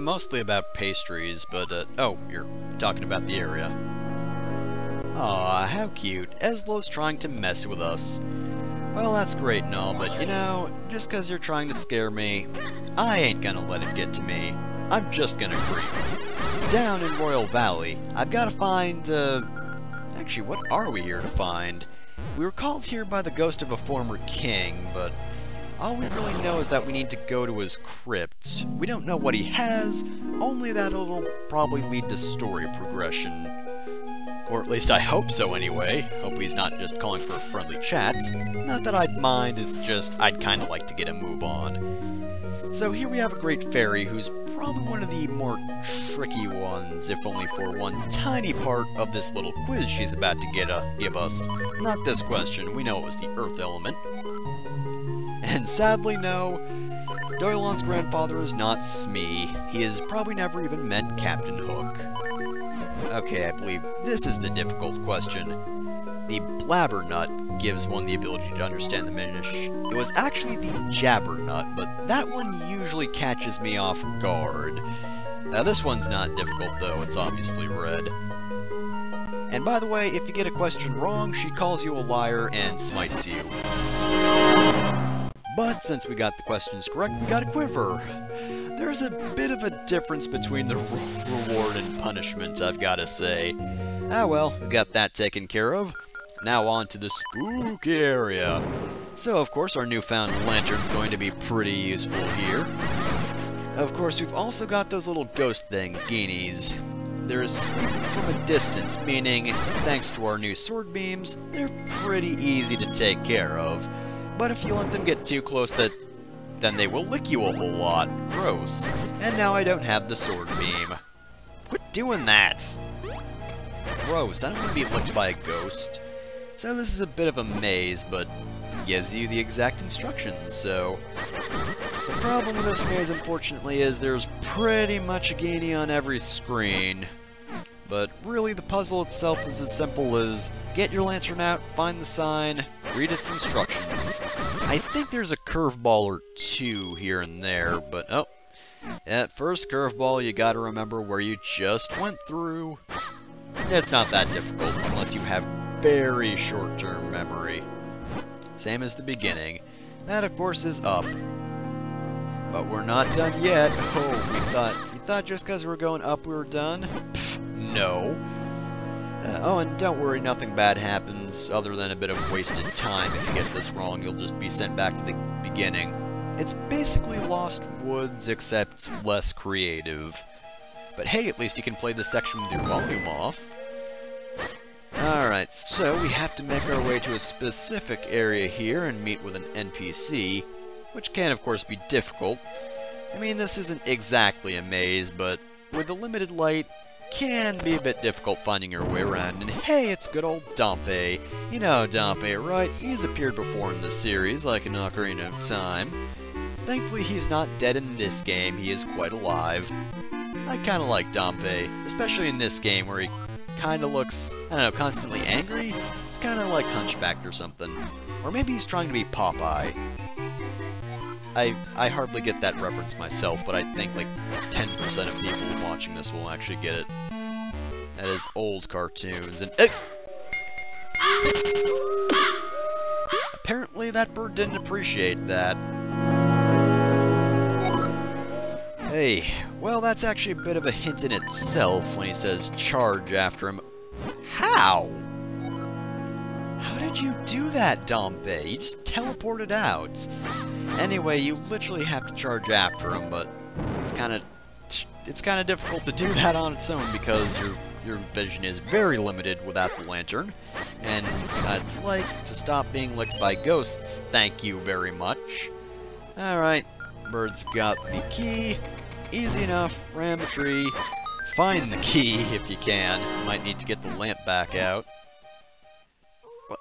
Mostly about pastries, but, uh, oh, you're talking about the area. Aw, how cute. Ezlo's trying to mess with us. Well, that's great and all, but you know, just because you're trying to scare me, I ain't gonna let it get to me. I'm just gonna creep. Down in Royal Valley, I've gotta find, uh... Actually, what are we here to find? We were called here by the ghost of a former king, but all we really know is that we need to go to his crypt. We don't know what he has, only that it'll probably lead to story progression. Or at least I hope so anyway. Hope he's not just calling for a friendly chat. Not that I'd mind, it's just I'd kinda like to get a move on. So here we have a great fairy who's probably one of the more tricky ones, if only for one tiny part of this little quiz she's about to get uh, give us. Not this question, we know it was the earth element. And sadly, no, Doylan's grandfather is not Smee. He has probably never even met Captain Hook. Okay, I believe this is the difficult question. The Blabbernut gives one the ability to understand the Minish. It was actually the Jabbernut, but that one usually catches me off guard. Now this one's not difficult though, it's obviously red. And by the way, if you get a question wrong, she calls you a liar and smites you. But since we got the questions correct, we got a quiver. There's a bit of a difference between the reward and punishment, I've gotta say. Ah well, we got that taken care of. Now on to the spooky area. So of course our newfound lantern's going to be pretty useful here. Of course we've also got those little ghost things, Ghinis. They're sleeping from a distance, meaning, thanks to our new sword beams, they're pretty easy to take care of. But if you let them get too close, that then they will lick you a whole lot. Gross. And now I don't have the sword beam. Quit doing that! Gross, I don't want to be licked by a ghost. So this is a bit of a maze, but gives you the exact instructions, so... The problem with this maze, unfortunately, is there's pretty much a Ghini on every screen. But really, the puzzle itself is as simple as get your lantern out, find the sign, read its instructions. I think there's a curveball or two here and there, but oh. At first curveball, you gotta remember where you just went through. It's not that difficult unless you have very short-term memory. Same as the beginning. That, of course, is up. But we're not done yet. Oh, we thought, you thought just because we were going up we were done? Pfft, no. Uh, oh, and don't worry, nothing bad happens other than a bit of wasted time. If you get this wrong, you'll just be sent back to the beginning. It's basically Lost Woods, except less creative. But hey, at least you can play this section with your volume off. Alright, so we have to make our way to a specific area here and meet with an NPC, which can of course be difficult. I mean, this isn't exactly a maze, but with the limited light, can be a bit difficult finding your way around. And hey, it's good old Dampé. You know Dampé, right? He's appeared before in the series, like in Ocarina of Time. Thankfully, he's not dead in this game, he is quite alive. I kinda like Dampé, especially in this game where he kinda looks, I don't know, constantly angry? It's kinda like Hunchbacked or something. Or maybe he's trying to be Popeye. I, I hardly get that reference myself, but I think like 10% of people watching this will actually get it. That is old cartoons, and... Apparently that bird didn't appreciate that. Hey, well that's actually a bit of a hint in itself when he says charge after him. How? How did you do that, Dampé? You just teleported out. Anyway, you literally have to charge after him, but it's kind of it's kind of difficult to do that on its own because your your vision is very limited without the lantern. And I'd like to stop being licked by ghosts, thank you very much. Alright, Bird's got the key. Easy enough, ram the tree. Find the key if you can. Might need to get the lamp back out.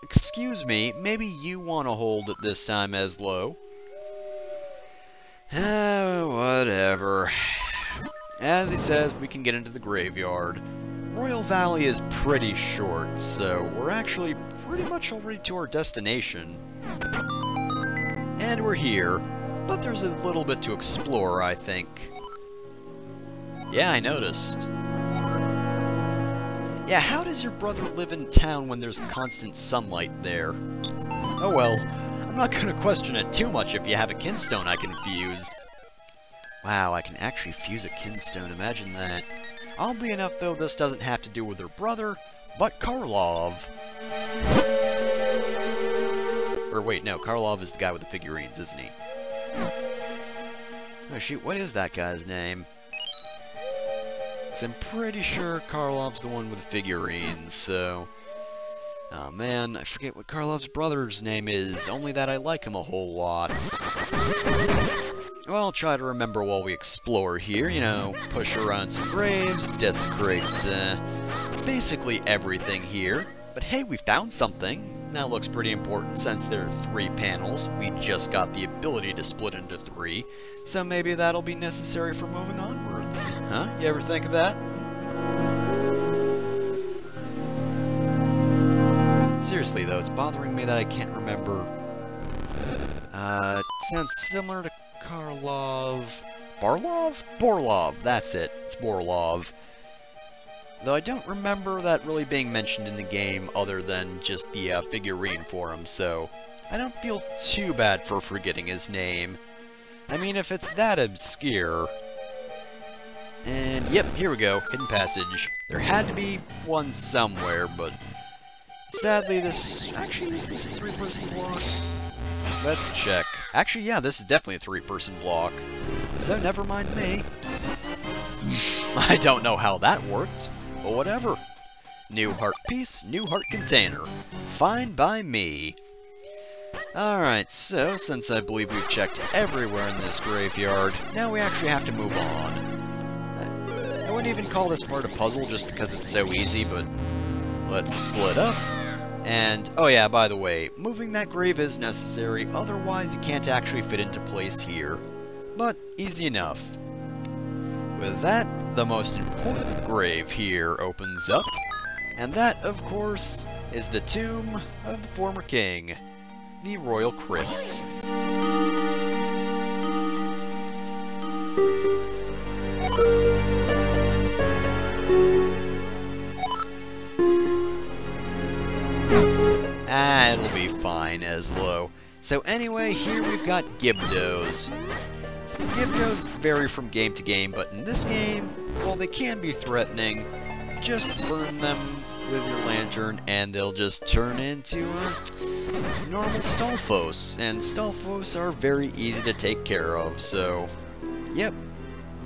Excuse me, maybe you want to hold it this time, Ezlo. Ah, whatever. As he says, we can get into the graveyard. Royal Valley is pretty short, so we're actually pretty much already to our destination. And we're here, but there's a little bit to explore, I think. Yeah, I noticed. Yeah, how does your brother live in town when there's constant sunlight there? Oh well, I'm not gonna question it too much if you have a kinstone I can fuse. Wow, I can actually fuse a kinstone, imagine that. Oddly enough, though, this doesn't have to do with her brother, but Carlov. Or wait, no, Carlov is the guy with the figurines, isn't he? Oh shoot, what is that guy's name? Because I'm pretty sure Carlov's the one with the figurines, so... Oh man, I forget what Carlov's brother's name is, only that I like him a whole lot. Well, I'll try to remember while we explore here, you know, push around some graves, desecrate, uh, basically everything here. But hey, we found something. That looks pretty important since there are three panels. We just got the ability to split into three, so maybe that'll be necessary for moving onwards. Huh? You ever think of that? Seriously though, it's bothering me that I can't remember. Uh, sounds similar to Carlov... Barlov? Borlov, that's it. It's Borlov. Though I don't remember that really being mentioned in the game other than just the uh, figurine for him, so I don't feel too bad for forgetting his name. I mean, if it's that obscure... And, yep, here we go, hidden passage. There had to be one somewhere, but sadly this... Actually, is this a three-person block? Let's check. Actually, yeah, this is definitely a three-person block. So never mind me. I don't know how that worked, but whatever. New heart piece, new heart container. Fine by me. Alright, so since I believe we've checked everywhere in this graveyard, now we actually have to move on. I wouldn't even call this part a puzzle just because it's so easy, but let's split up and, oh yeah, by the way, moving that grave is necessary, otherwise you can't actually fit into place here. But, easy enough. With that, the most important grave here opens up, and that, of course, is the tomb of the former king, the Royal Crypt. Ah, it'll be fine, Ezlo. So anyway, here we've got Gibdos. So Gibdos vary from game to game, but in this game, while they can be threatening, just burn them with your lantern and they'll just turn into uh, normal Stalfos. And Stalfos are very easy to take care of, so yep,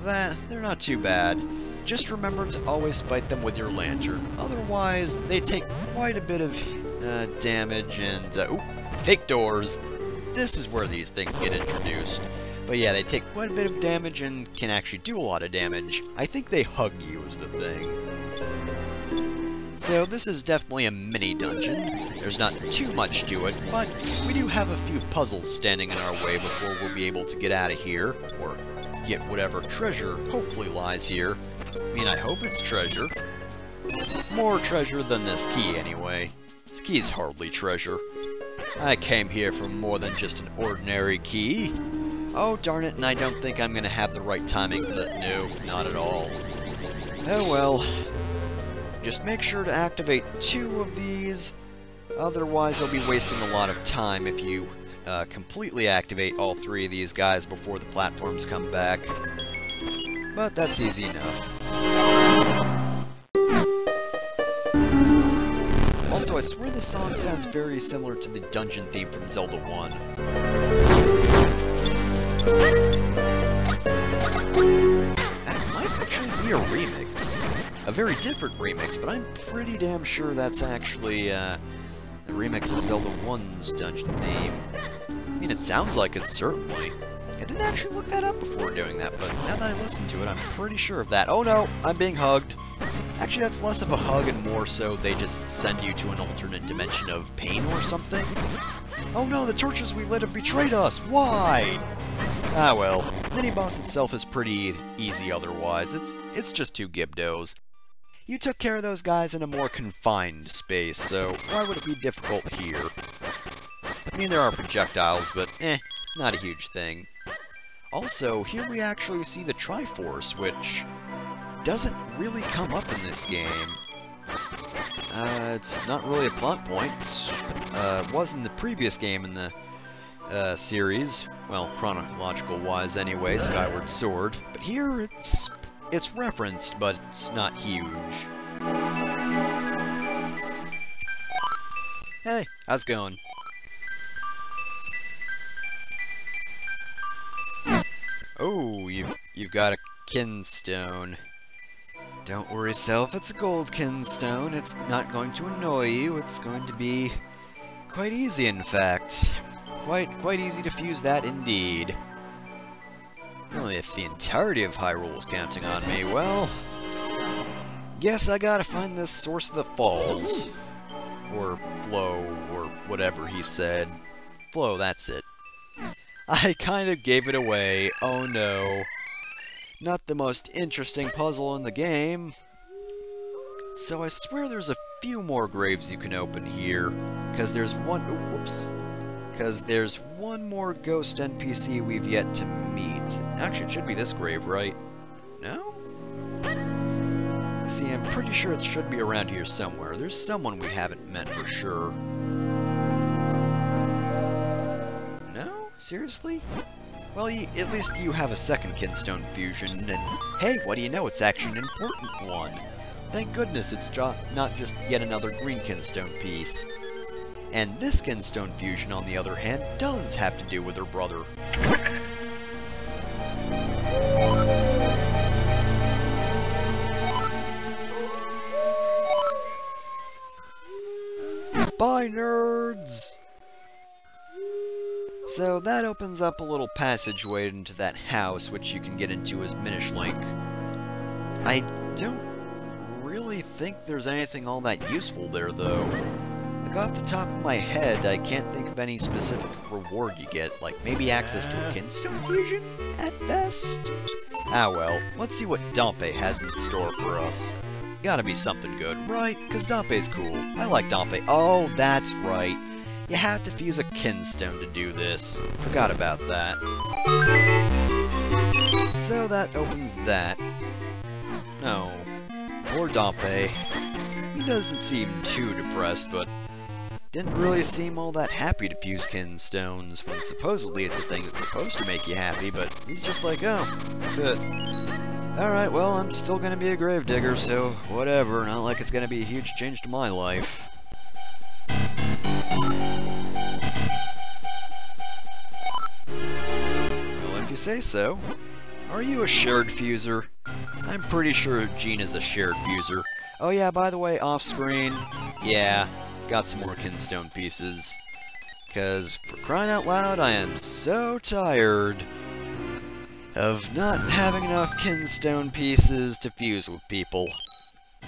that they're not too bad. Just remember to always fight them with your lantern, otherwise they take quite a bit of uh, damage and... Uh, ooh, fake doors. This is where these things get introduced. But yeah, they take quite a bit of damage and can actually do a lot of damage. I think they hug you is the thing. So this is definitely a mini dungeon. There's not too much to it, but we do have a few puzzles standing in our way before we'll be able to get out of here, or get whatever treasure hopefully lies here. I mean, I hope it's treasure. More treasure than this key, anyway. This key is hardly treasure. I came here for more than just an ordinary key. Oh, darn it, and I don't think I'm going to have the right timing for that. No, not at all. Oh well. Just make sure to activate two of these. Otherwise, I'll be wasting a lot of time if you uh, completely activate all three of these guys before the platforms come back. But that's easy enough. Also, I swear this song sounds very similar to the dungeon theme from Zelda 1. That might actually be a remix. A very different remix, but I'm pretty damn sure that's actually uh, a remix of Zelda 1's dungeon theme. I mean, it sounds like it, certainly. I didn't actually look that up before doing that, but now that I listen to it, I'm pretty sure of that. Oh no, I'm being hugged. Actually, that's less of a hug and more so they just send you to an alternate dimension of pain or something. Oh no, the torches we lit have betrayed us! Why? Ah well, mini-boss itself is pretty easy otherwise. It's, it's just two Gibdos. You took care of those guys in a more confined space, so why would it be difficult here? I mean, there are projectiles, but eh, not a huge thing. Also, here we actually see the Triforce, which doesn't really come up in this game. Uh, it's not really a plot point. Uh, it was in the previous game in the uh, series. Well, chronological-wise anyway, Skyward Sword. But here, it's it's referenced, but it's not huge. Hey, how's it going? Oh, you've, you've got a kinstone. Don't worry, Self, it's a gold kinstone. It's not going to annoy you. It's going to be quite easy, in fact. Quite, quite easy to fuse that, indeed. Well, if the entirety of Hyrule is counting on me, well... Guess I gotta find this source of the falls. Or flow, or whatever he said. Flow, that's it. I kind of gave it away. Oh no. Not the most interesting puzzle in the game. So I swear there's a few more graves you can open here. Because there's one... Whoops. Because there's one more ghost NPC we've yet to meet. Actually, it should be this grave, right? No? See, I'm pretty sure it should be around here somewhere. There's someone we haven't met for sure. No? Seriously? Well, at least you have a second Kinstone fusion, and hey, what do you know, it's actually an important one. Thank goodness it's not just yet another green Kinstone piece. And this Kinstone fusion, on the other hand, does have to do with her brother. Bye, nerds! So that opens up a little passageway into that house, which you can get into as Minish Link. I don't really think there's anything all that useful there, though. Like, off the top of my head, I can't think of any specific reward you get, like maybe access to a Kinstone Fusion, at best? Ah well, let's see what Dampé has in store for us. Gotta be something good, right? Because Dampé's cool. I like Dampé. Oh, that's right. You have to fuse a Kinstone to do this. Forgot about that. So that opens that. No. Poor Dampé. He doesn't seem too depressed, but didn't really seem all that happy to fuse Kinstones, when supposedly it's a thing that's supposed to make you happy, but he's just like, oh, good. Alright, well, I'm still gonna be a gravedigger, so whatever, not like it's gonna be a huge change to my life. Say so. Are you a shared fuser? I'm pretty sure Gina is a shared fuser. Oh yeah, by the way, off-screen, yeah, got some more kinstone pieces. Because, for crying out loud, I am so tired of not having enough kinstone pieces to fuse with people.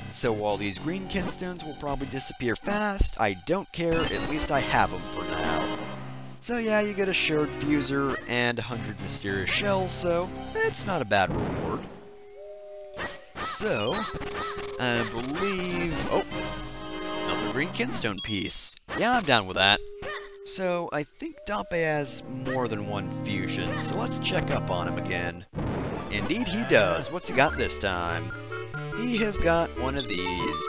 So while these green kinstones will probably disappear fast, I don't care, at least I have them for. So yeah, you get a shared fuser and 100 mysterious shells, so it's not a bad reward. So, I believe... Oh, Another green kinstone piece. Yeah, I'm down with that. So, I think Dampé has more than one fusion, so let's check up on him again. Indeed he does. What's he got this time? He has got one of these.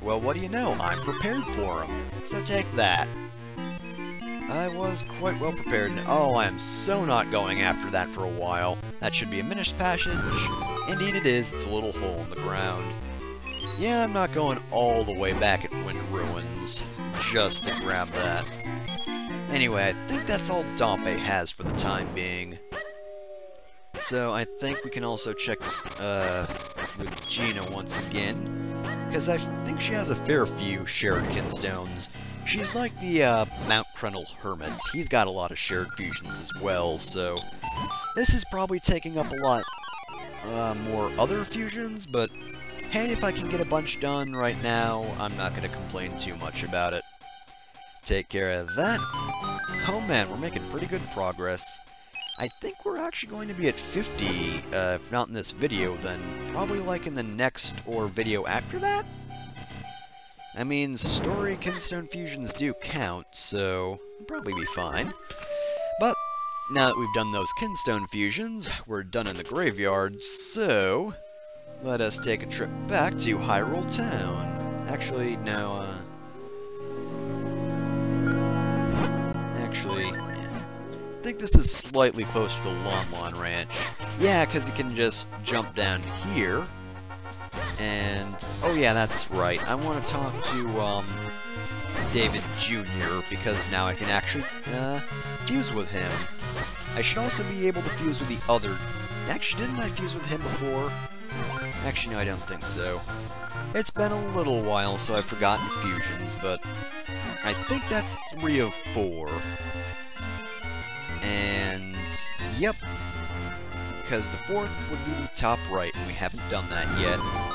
Well, what do you know? I'm prepared for him. So take that. I was quite well prepared. Oh, I am so not going after that for a while. That should be a Minish passage. Indeed it is. It's a little hole in the ground. Yeah, I'm not going all the way back at Wind Ruins just to grab that. Anyway, I think that's all Dampé has for the time being. So I think we can also check uh, with Gina once again, because I think she has a fair few shared kinstones. She's like the uh, Mount Crenel Hermits. He's got a lot of shared fusions as well, so this is probably taking up a lot uh, more other fusions, but Hey, if I can get a bunch done right now, I'm not going to complain too much about it. Take care of that. Oh man, we're making pretty good progress. I think we're actually going to be at 50, uh, if not in this video, then probably like in the next or video after that? I mean, story Kinstone fusions do count, so we'll probably be fine. But, now that we've done those Kinstone fusions, we're done in the graveyard, so... let us take a trip back to Hyrule Town. Actually, no, uh... Actually. I think this is slightly closer to Lon Lon Ranch. Yeah, because you can just jump down here. And, oh yeah, that's right. I want to talk to, um, David Jr. because now I can actually, uh, fuse with him. I should also be able to fuse with the other... Actually, didn't I fuse with him before? Actually, no, I don't think so. It's been a little while, so I've forgotten fusions, but I think that's three of four. And, yep, because the fourth would be the top right, and we haven't done that yet.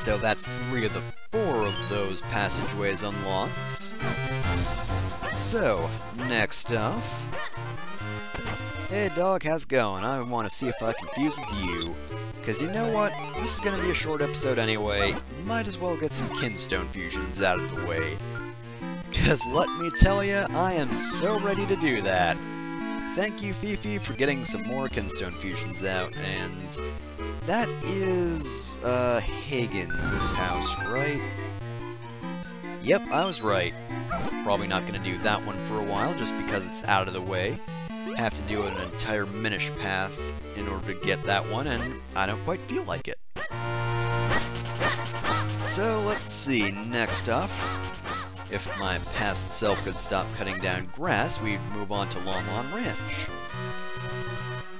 So that's three of the four of those passageways unlocked. So, next up... Hey dog, how's it going? I want to see if I can fuse with you. Because you know what? This is going to be a short episode anyway. Might as well get some kinstone fusions out of the way. Because let me tell you, I am so ready to do that. Thank you, Fifi, for getting some more kinstone fusions out, and that is, uh, Hagen's house, right? Yep, I was right. Probably not to do that one for a while, just because it's out of the way. Have to do an entire Minish path in order to get that one, and I don't quite feel like it. So, let's see, next up, if my past self could stop cutting down grass, we'd move on to Lon Lon Ranch.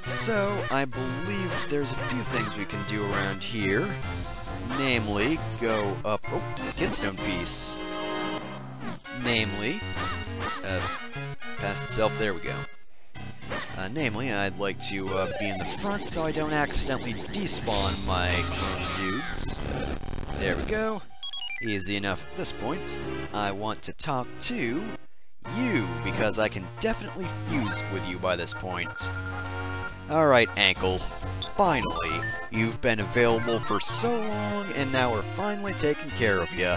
So, I believe there's a few things we can do around here. Namely, go up... Oh, Kinstone piece. Namely, uh, past itself, there we go. Uh, namely, I'd like to uh, be in the front so I don't accidentally despawn my dudes. There we go. Easy enough at this point. I want to talk to you, because I can definitely fuse with you by this point. Alright, Ankle. Finally, you've been available for so long, and now we're finally taking care of you.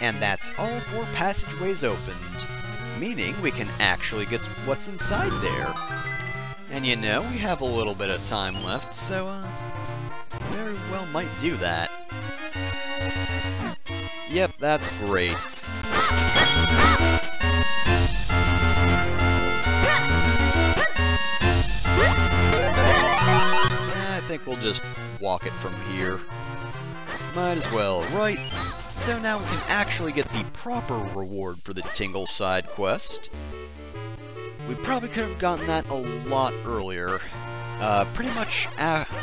And that's all four passageways opened, meaning we can actually get what's inside there. And you know, we have a little bit of time left, so, uh, very well might do that. Yep, that's great. I think we'll just walk it from here. Might as well, right? So now we can actually get the proper reward for the Tingle side quest. We probably could have gotten that a lot earlier. Uh, pretty much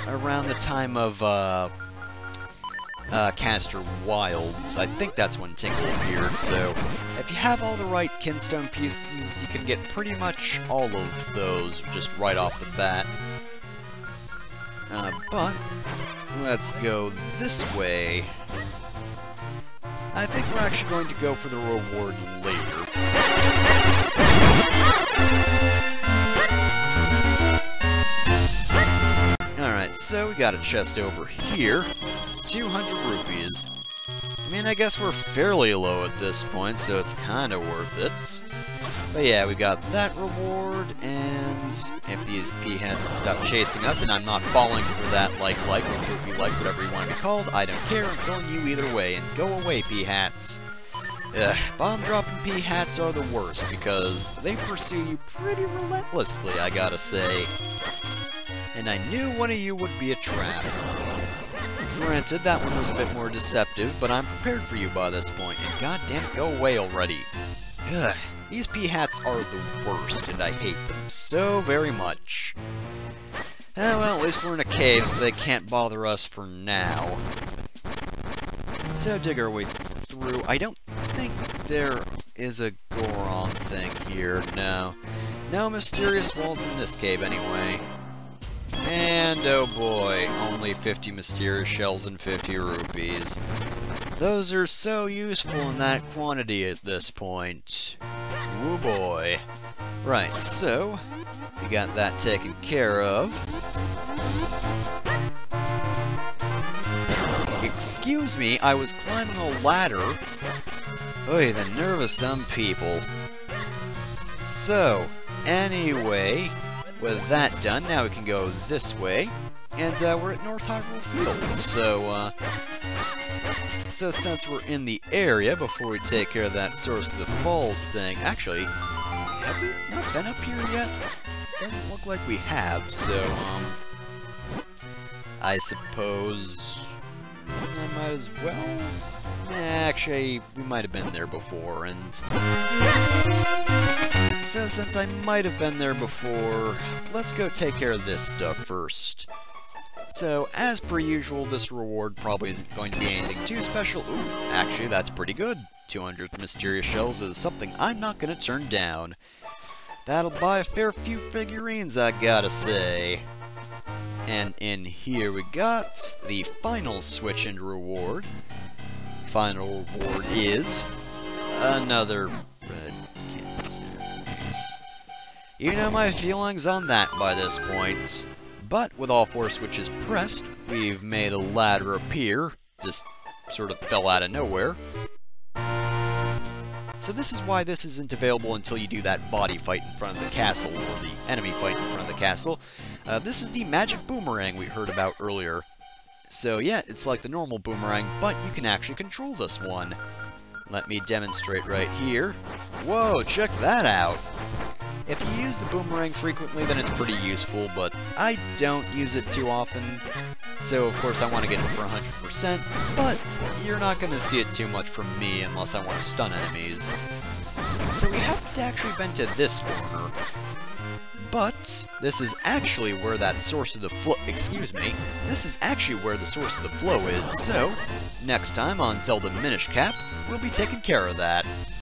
around the time of, uh, uh, Castor Wilds. I think that's when Tingle appeared, so if you have all the right Kinstone pieces, you can get pretty much all of those just right off the bat. Uh, but, let's go this way. I think we're actually going to go for the reward later. Alright, so we got a chest over here. 200 rupees. I mean, I guess we're fairly low at this point, so it's kind of worth it. But yeah, we got that reward, and if these Peahats would stop chasing us, and I'm not falling for that like-like, or groupie-like, whatever you want to be called, I don't care, I'm killing you either way, and go away, Peahats. Ugh, bomb-dropping Peahats are the worst, because they pursue you pretty relentlessly, I gotta say. And I knew one of you would be a trap. Granted, that one was a bit more deceptive, but I'm prepared for you by this point, and goddamn go away already. Ugh, these Peahats are the worst, and I hate them so very much. Eh, well, at least we're in a cave, so they can't bother us for now. So dig our way through. I don't think there is a Goron thing here, no. No mysterious walls in this cave, anyway. And oh boy, only 50 mysterious shells and 50 rupees. Those are so useful in that quantity at this point. Oh boy. Right, so, we got that taken care of. Excuse me, I was climbing a ladder. Oy, the nerve of some people. So, anyway, with that done, now we can go this way. And uh, we're at North Hyrule Field, so, uh, so since we're in the area, before we take care of that Source of the Falls thing, actually, have we not been up here yet? Doesn't look like we have, so, um, I suppose I might as well actually, we might have been there before, and... So since I might have been there before, let's go take care of this stuff first. So, as per usual, this reward probably isn't going to be anything too special. Ooh, actually, that's pretty good. 200 mysterious shells is something I'm not going to turn down. That'll buy a fair few figurines, I gotta say. And in here we got the final switch and reward final reward is another You know my feelings on that by this point. But with all four switches pressed, we've made a ladder appear. Just sort of fell out of nowhere. So this is why this isn't available until you do that body fight in front of the castle, or the enemy fight in front of the castle. Uh, this is the magic boomerang we heard about earlier. So yeah, it's like the normal boomerang, but you can actually control this one. Let me demonstrate right here. Whoa, check that out! If you use the boomerang frequently, then it's pretty useful, but I don't use it too often. So, of course, I want to get it for 100%, but you're not going to see it too much from me unless I want to stun enemies. So we haven't actually been to this corner, but this is actually where that source of the flow, excuse me, this is actually where the source of the flow is, so next time on Zelda Minish Cap, we'll be taking care of that.